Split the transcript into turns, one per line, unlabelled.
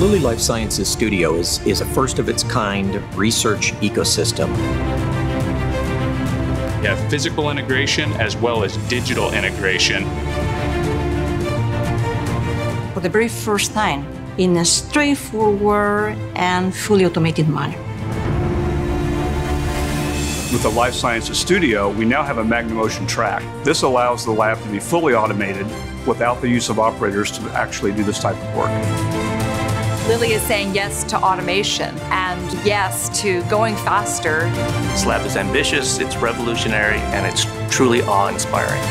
Lilly Life Sciences Studio is, is a first of its kind research ecosystem.
You have physical integration as well as digital integration.
For the very first time, in a straightforward and fully automated manner.
With the Life Sciences Studio, we now have a MagnaMotion track. This allows the lab to be fully automated without the use of operators to actually do this type of work.
Lilly is saying yes to automation and yes to going faster.
This lab is ambitious, it's revolutionary, and it's truly awe inspiring.